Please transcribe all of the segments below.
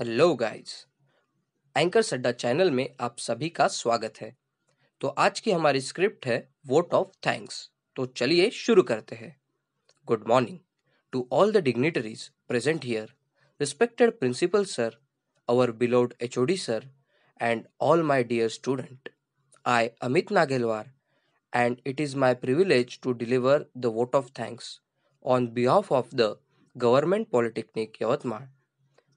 Hello guys anchor Sadda channel में आप सभी का स्वागत है। तो आज की हमारी स्क्रिप्ट है वोट ऑफ़ थैंक्स तो चलिए शुरू करते हैं। Good morning to all the dignitaries present here respected principal sir our beloved H sir and all my dear student I Amit Nagelwar and it is my privilege to deliver the vote of thanks on behalf of the government polytechnic Yavatmal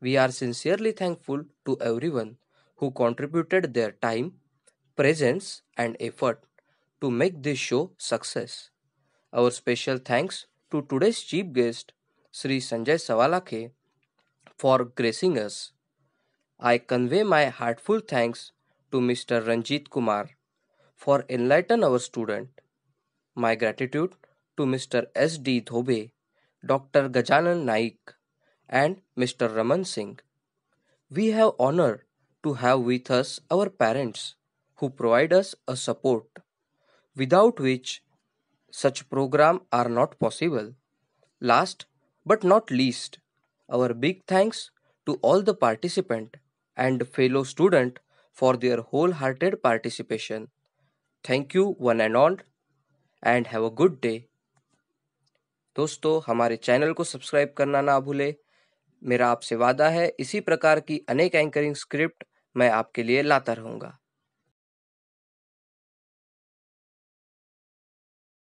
We are sincerely thankful to everyone who contributed their time, presence and effort to make this show success. Our special thanks to today's chief guest Sri Sanjay Savalake for gracing us. I convey my heartful thanks to Mr. Ranjit Kumar for enlighten our student. My gratitude to Mr. S. D. Thobe, Dr. Gajanan Naik, and Mr. Raman Singh. We have honor to have with us our parents who provide us a support without which such program are not possible. Last but not least, our big thanks to all the participant and fellow student for their wholehearted participation. Thank you one and all and have a good day. दोस्तों हमारे channel को subscribe करना ना भूले मेरा आपसे वादा है, इसी प्रकार की अनेक एंकरिंग स्क्रिप्ट मैं आपके लिए लाता रहूँगा।